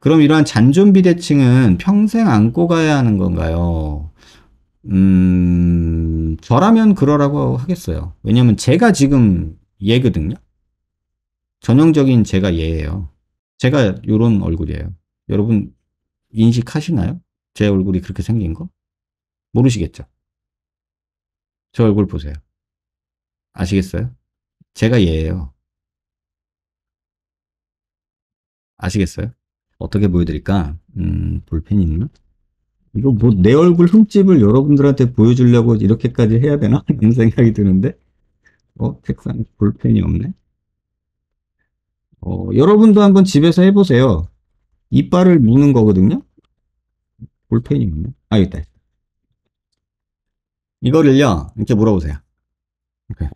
그럼 이러한 잔존 비 대칭은 평생 안고 가야 하는 건가요? 음, 저라면 그러라고 하겠어요. 왜냐면 제가 지금 얘거든요. 전형적인 제가 얘예요. 제가 요런 얼굴이에요. 여러분 인식하시나요? 제 얼굴이 그렇게 생긴 거? 모르시겠죠? 저 얼굴 보세요. 아시겠어요? 제가 얘예요. 아시겠어요? 어떻게 보여드릴까? 음, 볼펜이 있나? 이거 뭐 내 얼굴 흠집을 여러분들한테 보여주려고 이렇게까지 해야 되나? 이런 생각이 드는데 어? 책상 볼펜이 없네? 어, 여러분도 한번 집에서 해보세요. 이빨을 무는 거거든요? 볼펜이 없네? 아, 있다. 이거를요, 이렇게 물어보세요. 이렇게.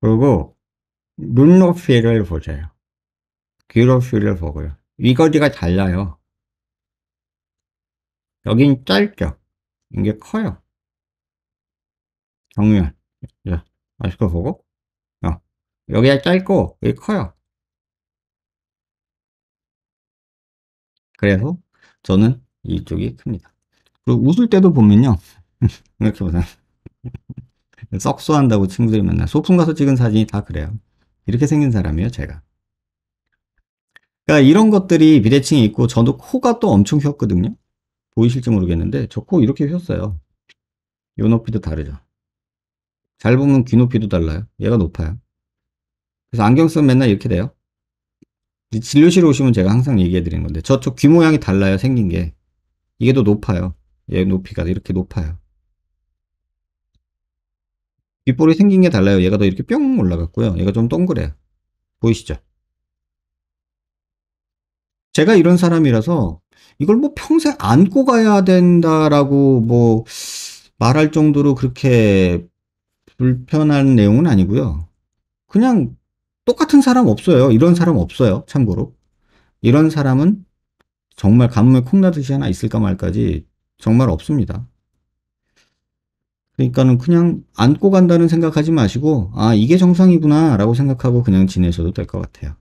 그리고 눈높이를 보세요. 귀 높이를 보고요. 위거리가 달라요. 여긴 짧죠? 이게 커요. 정면. 자, 마스크 보고. 어. 여기가 짧고, 여기 커요. 그래서 저는 이쪽이 큽니다. 그리고 웃을 때도 보면요. 이렇게 보세요. 썩소한다고 친구들이 맨날 소풍 가서 찍은 사진이 다 그래요. 이렇게 생긴 사람이에요, 제가. 그러니까 이런 것들이 비대칭이 있고 저도 코가 또 엄청 휘었거든요. 보이실지 모르겠는데 저 코 이렇게 휘었어요. 요 높이도 다르죠. 잘 보면 귀 높이도 달라요. 얘가 높아요. 그래서 안경 쓰면 맨날 이렇게 돼요. 진료실에 오시면 제가 항상 얘기해 드리는 건데 저쪽 귀 모양이 달라요. 생긴 게. 이게 더 높아요. 얘 높이가 이렇게 높아요. 귓볼이 생긴 게 달라요. 얘가 더 이렇게 뿅 올라갔고요. 얘가 좀 동그래요. 보이시죠? 제가 이런 사람이라서 이걸 뭐 평생 안고 가야 된다라고 뭐 말할 정도로 그렇게 불편한 내용은 아니고요. 그냥 똑같은 사람 없어요. 이런 사람 없어요. 참고로. 이런 사람은 정말 가뭄에 콩나듯이 하나 있을까 말까지 정말 없습니다. 그러니까는 그냥 안고 간다는 생각하지 마시고 아 이게 정상이구나 라고 생각하고 그냥 지내셔도 될 것 같아요.